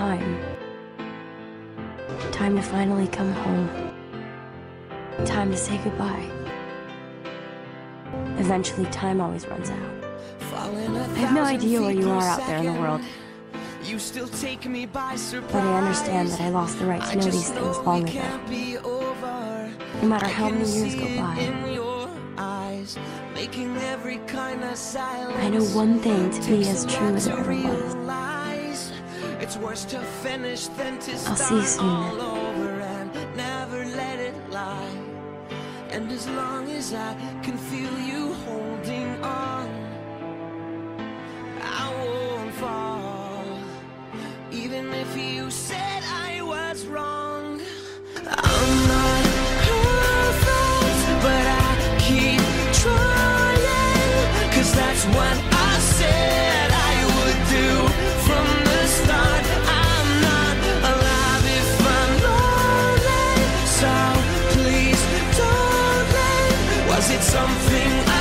time. Time to finally come home. Time to say goodbye. Eventually, time always runs out. I have no idea where you are out there in the world. You still take me by surprise. But I understand that I lost the right to know these things long ago. No matter how many years go by. I know one thing to be as true as it ever was. It's worse to finish than to I'll see you soon. all over and never let it lie. And as long as I can feel you holding on, I won't fall. Even if you said I was wrong, I'm not perfect, but I keep trying. Cause that's what lonely. So something don't